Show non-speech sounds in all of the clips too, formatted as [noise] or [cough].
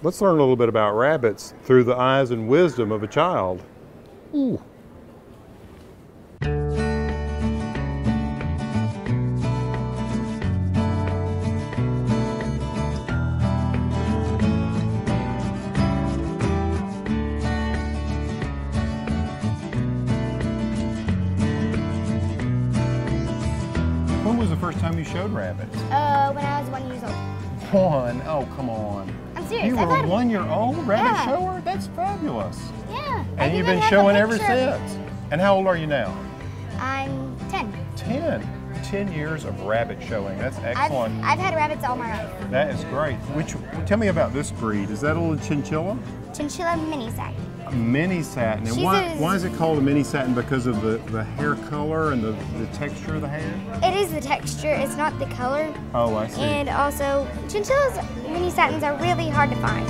Let's learn a little bit about rabbits through the eyes and wisdom of a child. Ooh. When was the first time you showed rabbits? Uh, when I was one years old. One. Oh, come on. Serious. You were had- one year old rabbit Yeah. shower? That's fabulous. Yeah. And you've been showing ever picture of it. since. And how old are you now? I'm 10. 10. 10 years of rabbit showing. That's I've, excellent. I've had rabbits all my life. that is great. Which tell me about this breed. Is that a little chinchilla? Chinchilla mini satin. A mini satin. And why, why is it called a mini satin? Because of the, the hair color and the, the texture of the hair? It is the texture, it's not the color. Oh, I see. And also, chinchillas mini satins are really hard to find.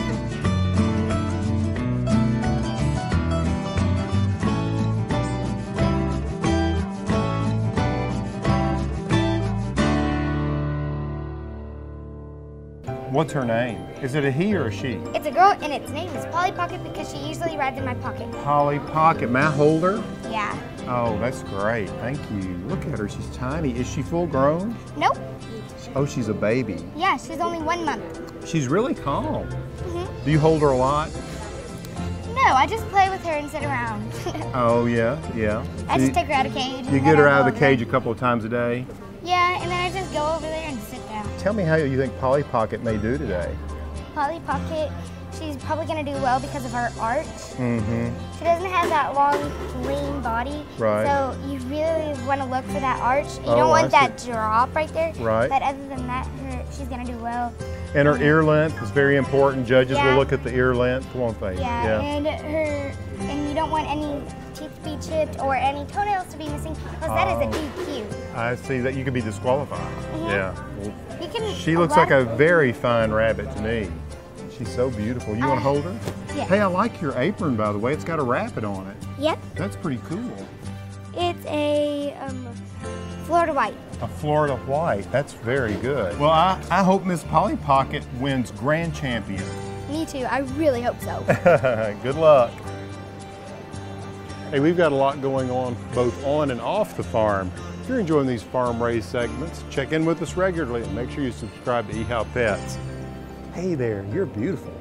What's her name? Is it a he or a she? It's a girl, and its name is Polly Pocket because she usually rides in my pocket. Polly Pocket. May I hold her? Yeah. Oh, that's great. Thank you. Look at her. She's tiny. Is she full grown? Nope. Oh, she's a baby. Yeah, she's only one month. She's really calm. hmm Do you hold her a lot? No, I just play with her and sit around. [laughs] Oh, yeah, yeah. I So just you, take her out of cage. you get her out of the cage a couple of times a day. Yeah, and then I just go over Tell me how you think Polly Pocket may do today. Polly Pocket, she's probably gonna do well because of her arch. Mm-hmm. She doesn't have that long, lean body. Right. So you really want to look for that arch. You Oh, don't want that drop right there. Right. But other than that, her, she's gonna do well. And her ear length is very important. Judges Yeah. will look at the ear length, won't they? Yeah, And her, and you don't want any teeth to be chipped or any toenails to be missing because that is a Oh. DQ. I see that you could be disqualified. Mhm. Yeah. Well, You can. She looks like a very fine rabbit to me. She's so beautiful. You want to Uh, hold her? yeah. Hey, I like your apron, by the way. It's got a rabbit on it. Yep. That's pretty cool. It's a um, Florida White. A Florida White. That's very good. Well, I, I hope Miss Polly Pocket wins grand champion. Me too. I really hope so. [laughs] good luck. Hey, we've got a lot going on both on and off the farm. If you're enjoying these farm raised segments, check in with us regularly and make sure you subscribe to eHow Pets. Hey there, you're beautiful.